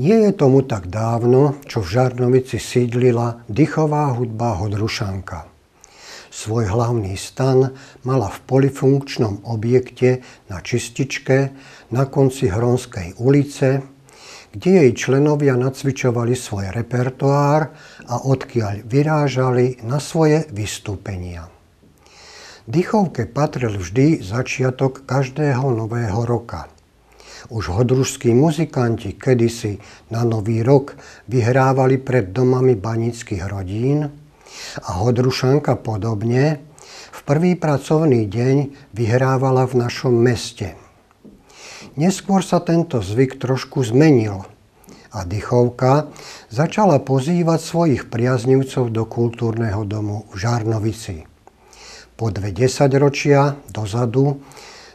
Nie je tomu tak dávno, čo v Žarnovici sídlila dychová hudba Hodrušanka. Svoj hlavný stan mala v polifunkčnom objekte na Čističke na konci Hronskej ulice, kde jej členovia nacvičovali svoj repertoár a odkiaľ vyrážali na svoje vystúpenia. Dychovke patril vždy začiatok každého nového roka – už hodružskí muzikanti kedysi na Nový rok vyhrávali pred domami banických rodín a hodrušanka podobne v prvý pracovný deň vyhrávala v našom meste. Neskôr sa tento zvyk trošku zmenil a Dychovka začala pozývať svojich priaznivcov do kultúrneho domu v Žarnovici. Po dve desaťročia dozadu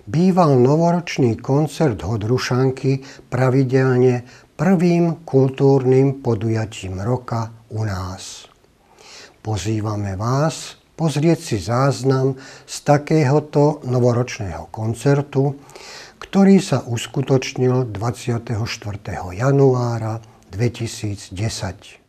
býval novoročný koncert Hodrušanky pravidelne prvým kultúrnym podujatím roka u nás. Pozývame vás pozrieť si záznam z takéhoto novoročného koncertu, ktorý sa uskutočnil 24. januára 2010.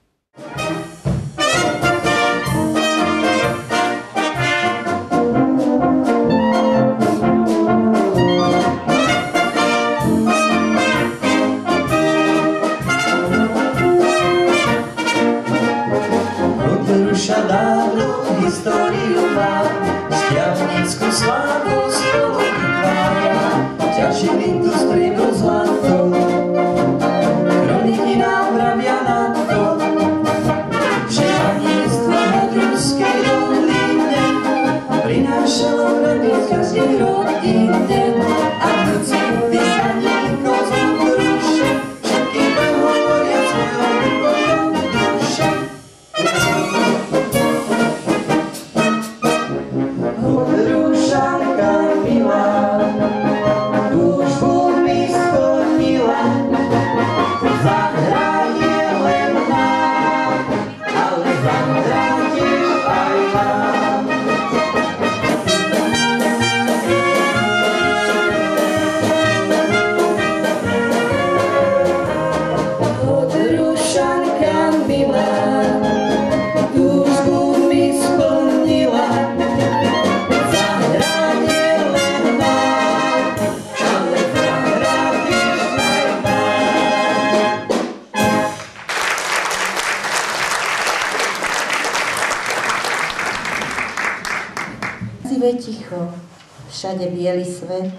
všade biely svet,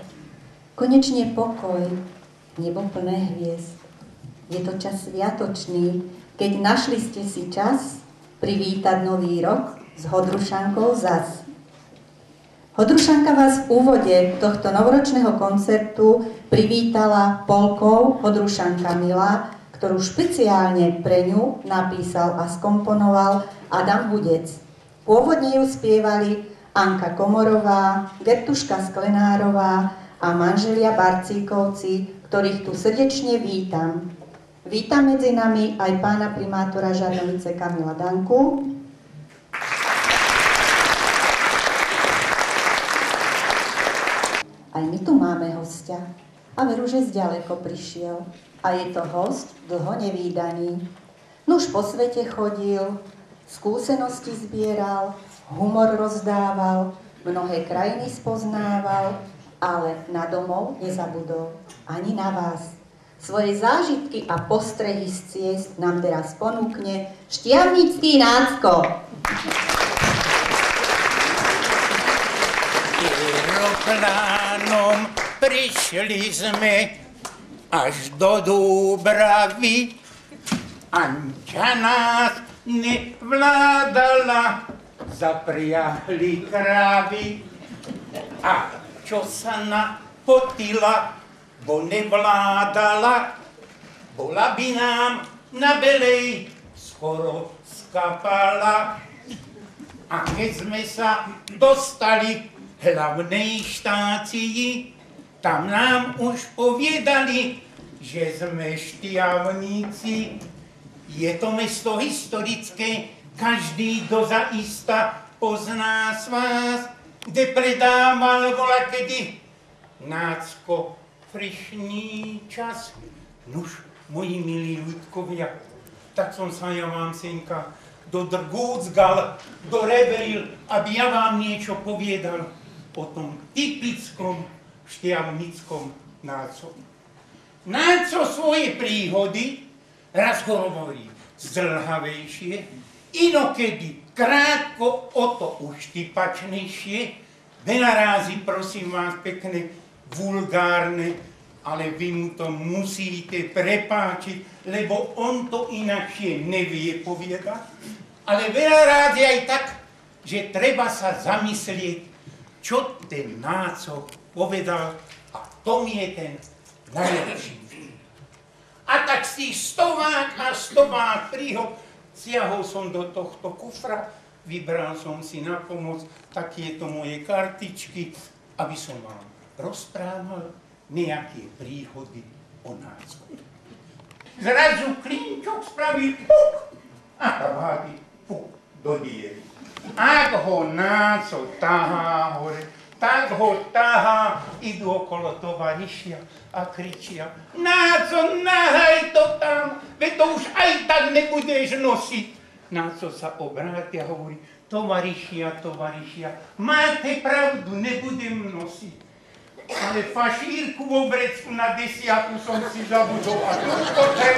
konečne pokoj, nebo plné hviezd. Je to čas sviatočný, keď našli ste si čas privítať nový rok s Hodrušankou zas. Hodrušanka vás v úvode tohto novoročného koncertu privítala polkou Hodrušanka Mila, ktorú špeciálne pre ňu napísal a skomponoval Adam Budec. Pôvodne ju spievali Anka Komorová, Gertuška Sklenárová a manželia Barcíkovci, ktorých tu srdečne vítam. Vítam medzi nami aj pána primátora Žarnovice Kamila Danku. Aj my tu máme hostia a veru, že zďaleko prišiel. A je to host dlho nevýdaný. Nuž po svete chodil, skúsenosti zbieral, humor rozdával, mnohé krajiny spoznával, ale na domov nezabudol, ani na vás. Svoje zážitky a postrehy z ciest nám teraz ponúkne Štiavnický nácko. Aeroplánom prišli sme až do Dúbravy. Anča nás nevládala, zapriahli krávy a čo sa napotila, bo nevládala, bola by nám na belej skoro skapala. A keď sme sa dostali hlavnej štácii, tam nám už poviedali, že sme štiavníci. Je to mesto historické, každý dozaista pozná z vás, kde predával vola kedy nácko frišný čas. Nuž, moji milí ľudkovia, tak som sa ja vám, senka, do drgúcgal, do reberil, aby ja vám niečo poviedal o tom typickom šťavnickom náco. Náco svoje príhody raz ho hovorí zdlhavejšie, inokedy krátko o to uštipačnejšie, veľa rázy, prosím vás, pekne, vulgárne, ale vy mu to musíte prepáčiť, lebo on to inakšie nevie povedať. Ale veľa rád je aj tak, že treba sa zamyslieť, čo ten náco povedal a to mi je ten najlepší. A tak tých stovák a stovák príhod siahol som do tohto kufra, vybral som si na pomoc takéto moje kartičky, aby som vám rozprával nejaké príhody o nácku. Zrazu klinčok spraví puk a hádí puk do diery. Ak ho náco tahá hore, tak ho tahá, idú okolo tovarišia a kričia Náco, nahaj to tam, veď to už aj tak nebudeš nosiť. Náco sa obráti a hovorí, tovarišia, tovarišia, máte pravdu, nebudem nosiť ale fašírku vo vrecku na desiatu som si zabudol a tu počem.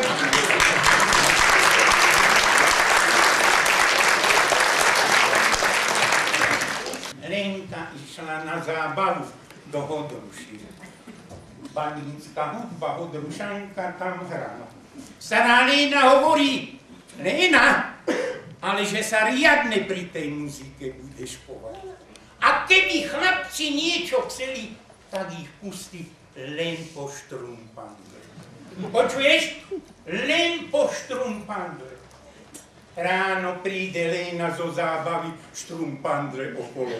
Lenka išla na zábavu do Hodruši. Baninská hudba, Hodrušanka tam hrala. Stará Lena hovorí, Lena, ale že sa riadne pri tej muzike budeš povedať. A keby chlapci niečo chceli tak ich pustí len po štrumpandle. Počuješ? Len po štrumpandle. Ráno príde Léna zo zábavy štrumpandle okolo.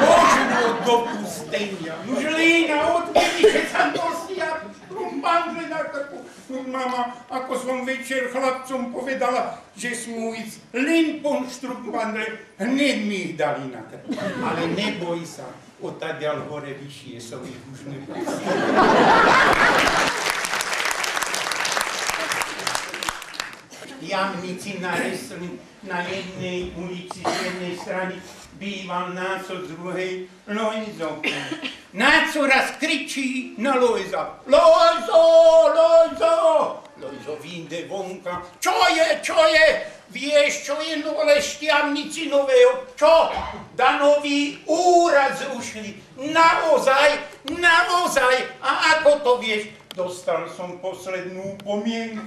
Možno do pustenia. Už Léna odkedy, že sa nosia štrumpandle na krku. No mama, ako som večer chlapcom povedala, že smú ísť len po hneď mi ich dali na krku. Ale neboj sa, odtadiaľ hore vyššie som ich už nepustil. Jamnici naresli na jednej ulici z jednej strany, býval náco z druhej Lojzo. Náco raz kričí na Lojza. Lojzo, Lojzo! Lojzo vyjde vonka. Čo je, čo je? Vieš, čo je nové šťavnici nového? Čo? Danový úrad zrušili. Naozaj, naozaj. A ako to vieš? Dostal som poslednú pomienku.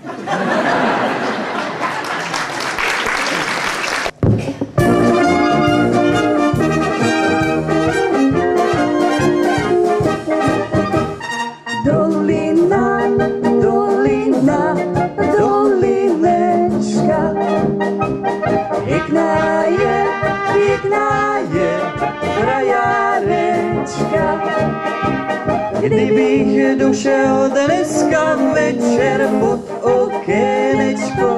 Kdybych došel dneska večer pod okénečko,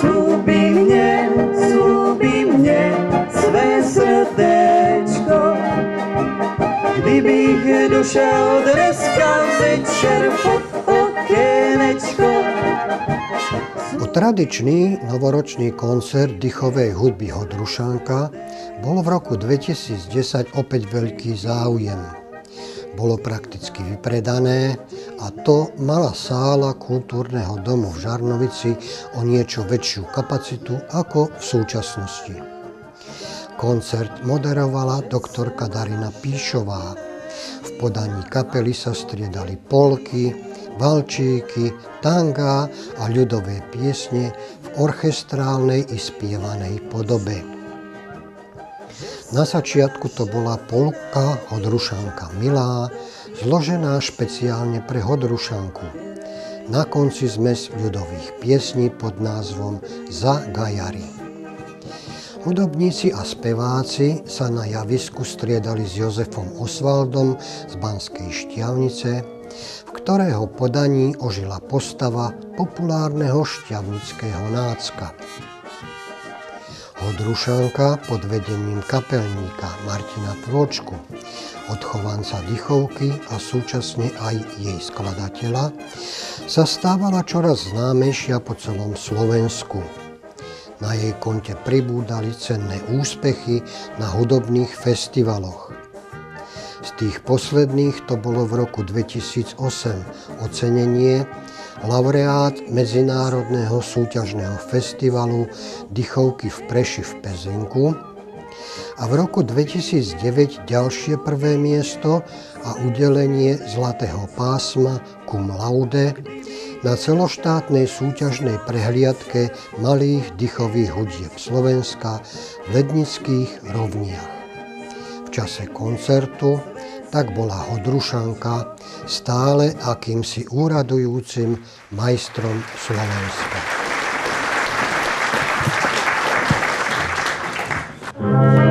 slúbi mne, slúbi mne své srdéčko. Kdybych došel dneska večer pod okénečko, O tradičný novoročný koncert dychovej hudby Hodrušanka bol v roku 2010 opäť veľký záujem bolo prakticky vypredané a to mala sála kultúrneho domu v Žarnovici o niečo väčšiu kapacitu ako v súčasnosti. Koncert moderovala doktorka Darina Píšová. V podaní kapely sa striedali polky, valčíky, tanga a ľudové piesne v orchestrálnej i spievanej podobe. Na začiatku to bola polka Hodrušanka Milá, zložená špeciálne pre Hodrušanku. Na konci zmes ľudových piesní pod názvom Za Gajary. Hudobníci a speváci sa na javisku striedali s Jozefom Osvaldom z Banskej Šťavnice, v ktorého podaní ožila postava populárneho šťavnického nácka. Hodrušanka pod vedením kapelníka Martina Prôčku, odchovanca Dychovky a súčasne aj jej skladateľa, sa stávala čoraz známejšia po celom Slovensku. Na jej konte pribúdali cenné úspechy na hudobných festivaloch. Z tých posledných to bolo v roku 2008 ocenenie laureát Medzinárodného súťažného festivalu Dychovky v Preši v Pezinku a v roku 2009 ďalšie prvé miesto a udelenie Zlatého pásma cum laude na celoštátnej súťažnej prehliadke malých dychových hudieb Slovenska v Lednických rovniach. V čase koncertu tak bola Hodrušanka stále akýmsi úradujúcim majstrom Slovenska. thank you